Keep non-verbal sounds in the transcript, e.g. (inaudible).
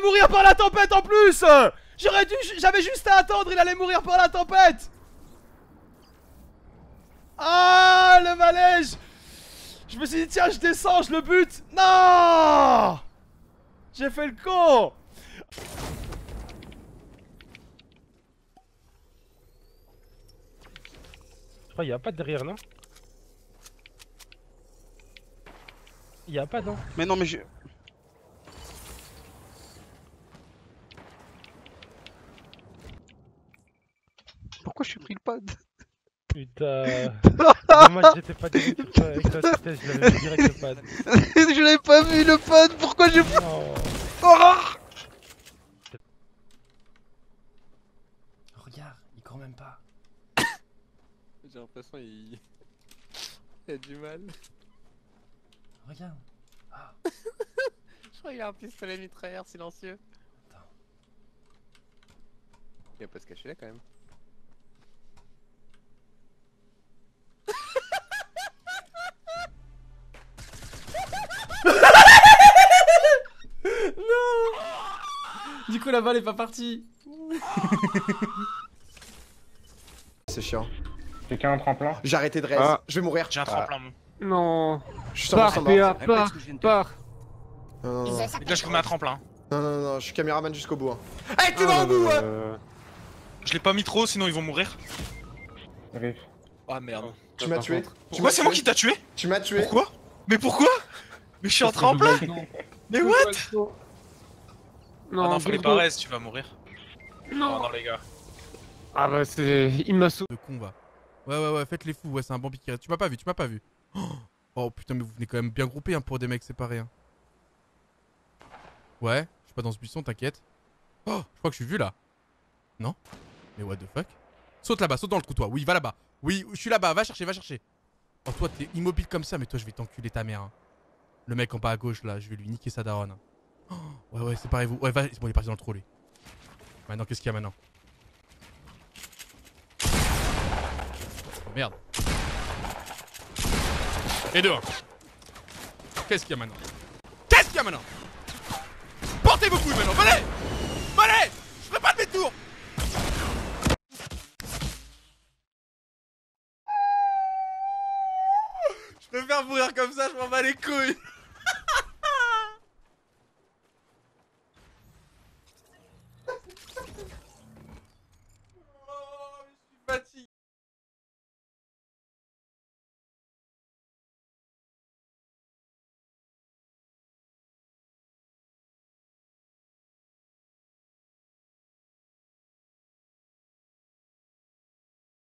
mourir par la tempête en plus. J'aurais dû, j'avais juste à attendre, il allait mourir par la tempête. Ah, le malaise Je me suis dit, tiens, je descends, je le bute. Non. J'ai fait le con. Je crois qu'il y a pas de derrière, non? Il y a pas, non? Mais non, mais je. Pourquoi je suis pris le pad Putain. (laughs) Dommage, j'étais pas direct sur toi avec ta vitesse, je l'avais vu direct le pad. (laughs) Je l'avais pas vu le pad, pourquoi j'ai. Non. Oh Regarde, il court même pas. (coughs) J'ai l'impression il... il a du mal. Regarde. (laughs) Je crois qu'il a un pistolet mitrailleur silencieux. Attends. Il va pas se cacher là quand même. Du coup, la balle est pas partie. (laughs) C'est chiant. Quelqu'un a un tremplin J'ai arrêté de raise. Ah. Je vais mourir. J'ai un tremplin, mon. Non Je suis 100% Pars. PA, pars, pars Non, non, non. Là, je vous mets un tremplin. Non, non, non, je suis caméraman jusqu'au bout. Hein. Hey, tu vas au bout hein euh... Je l'ai pas mis trop, sinon ils vont mourir. Ah merde. Tu m'as tué. Pourquoi c'est moi qui t'a tué? Tu m'as tué. Pourquoi? Mais pourquoi? Mais je suis en tremplin Mais what? Non, Ah non, fallait Bilbo. pas reste, tu vas mourir. Oh Non non les gars. Ah bah c'est... Il m'a sauvé. De con va. Ouais ouais ouais faites les fous, ouais c'est un bambi qui reste. Tu m'as pas vu, tu m'as pas vu. Oh, Oh, putain mais vous venez quand même bien groupés hein, pour des mecs séparés. Hein. Ouais, je suis pas dans ce buisson, t'inquiète. Oh, je crois que je suis vu là. Non Mais what the fuck Saute là-bas, saute dans le trou toi. Oui, va là-bas. Oui, je suis là-bas, va chercher, va chercher. Oh toi t'es immobile comme ça, mais toi je vais t'enculer ta mère. hein. Le mec en bas à gauche là, je vais lui niquer sa daronne. Oh, ouais ouais, séparez-vous. Ouais, va, bon, il est parti dans le trou lui. Maintenant, qu'est-ce qu'il y a maintenant Oh merde. Et dehors. Qu'est-ce qu'il y a maintenant Qu'est-ce qu'il y a maintenant Portez vos couilles maintenant, venez Venez Je ferai pas de détour Je préfère mourir comme ça, je m'en bats les couilles